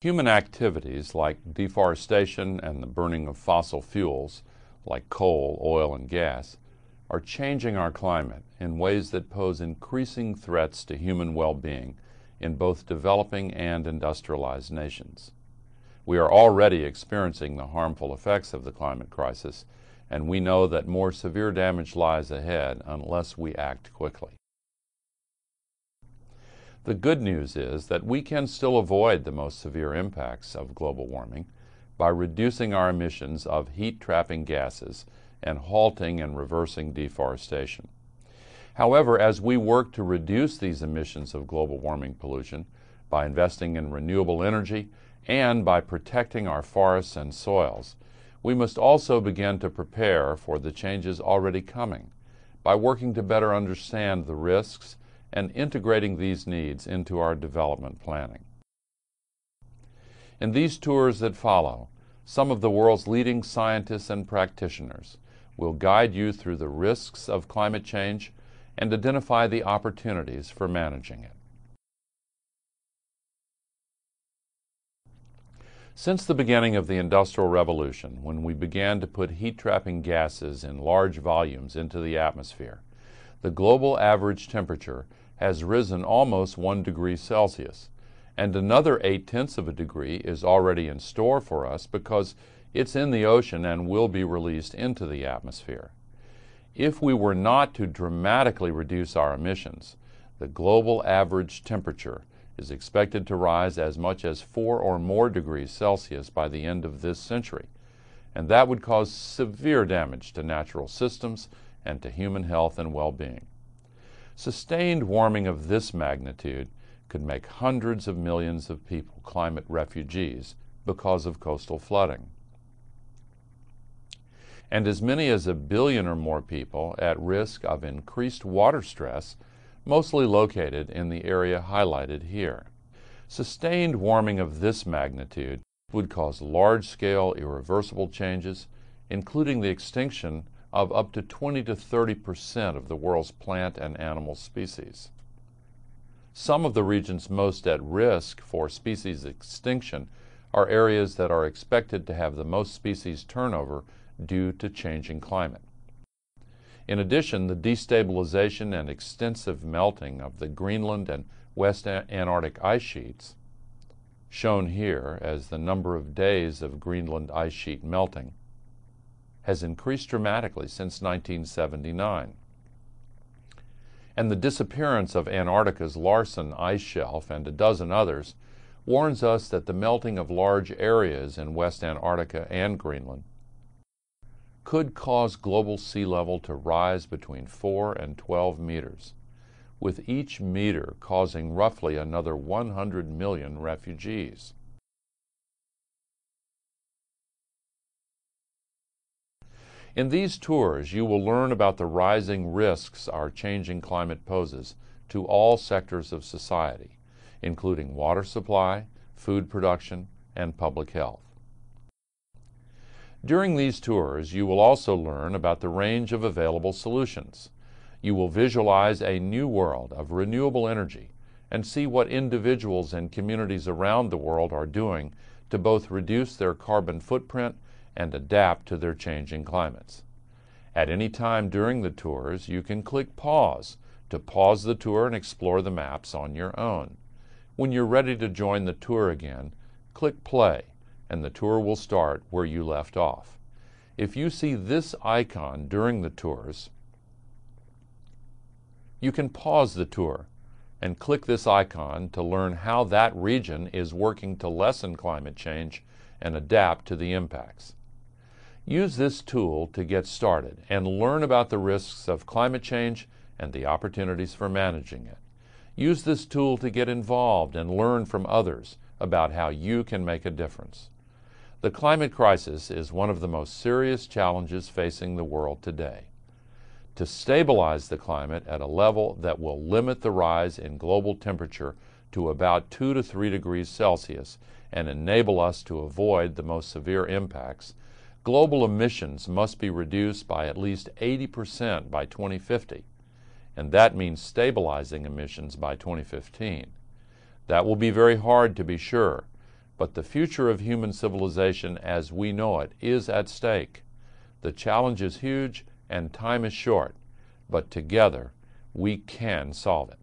Human activities like deforestation and the burning of fossil fuels, like coal, oil, and gas, are changing our climate in ways that pose increasing threats to human well-being in both developing and industrialized nations. We are already experiencing the harmful effects of the climate crisis, and we know that more severe damage lies ahead unless we act quickly. The good news is that we can still avoid the most severe impacts of global warming by reducing our emissions of heat-trapping gases and halting and reversing deforestation. However, as we work to reduce these emissions of global warming pollution by investing in renewable energy and by protecting our forests and soils, we must also begin to prepare for the changes already coming by working to better understand the risks and integrating these needs into our development planning. In these tours that follow, some of the world's leading scientists and practitioners will guide you through the risks of climate change and identify the opportunities for managing it. Since the beginning of the Industrial Revolution, when we began to put heat-trapping gases in large volumes into the atmosphere, the global average temperature has risen almost one degree Celsius, and another eight-tenths of a degree is already in store for us because it's in the ocean and will be released into the atmosphere. If we were not to dramatically reduce our emissions, the global average temperature is expected to rise as much as four or more degrees Celsius by the end of this century, and that would cause severe damage to natural systems and to human health and well-being. Sustained warming of this magnitude could make hundreds of millions of people climate refugees because of coastal flooding. And as many as a billion or more people at risk of increased water stress, mostly located in the area highlighted here. Sustained warming of this magnitude would cause large-scale irreversible changes, including the extinction of up to 20 to 30 percent of the world's plant and animal species. Some of the regions most at risk for species extinction are areas that are expected to have the most species turnover due to changing climate. In addition, the destabilization and extensive melting of the Greenland and West Antarctic ice sheets, shown here as the number of days of Greenland ice sheet melting, has increased dramatically since 1979. And the disappearance of Antarctica's Larsen ice shelf and a dozen others warns us that the melting of large areas in West Antarctica and Greenland could cause global sea level to rise between 4 and 12 meters, with each meter causing roughly another 100 million refugees. In these tours, you will learn about the rising risks our changing climate poses to all sectors of society, including water supply, food production, and public health. During these tours, you will also learn about the range of available solutions. You will visualize a new world of renewable energy and see what individuals and communities around the world are doing to both reduce their carbon footprint and adapt to their changing climates. At any time during the tours, you can click pause to pause the tour and explore the maps on your own. When you're ready to join the tour again, click play and the tour will start where you left off. If you see this icon during the tours, you can pause the tour and click this icon to learn how that region is working to lessen climate change and adapt to the impacts. Use this tool to get started and learn about the risks of climate change and the opportunities for managing it. Use this tool to get involved and learn from others about how you can make a difference. The climate crisis is one of the most serious challenges facing the world today. To stabilize the climate at a level that will limit the rise in global temperature to about 2 to 3 degrees Celsius and enable us to avoid the most severe impacts, global emissions must be reduced by at least 80% by 2050, and that means stabilizing emissions by 2015. That will be very hard to be sure, but the future of human civilization as we know it is at stake. The challenge is huge and time is short, but together we can solve it.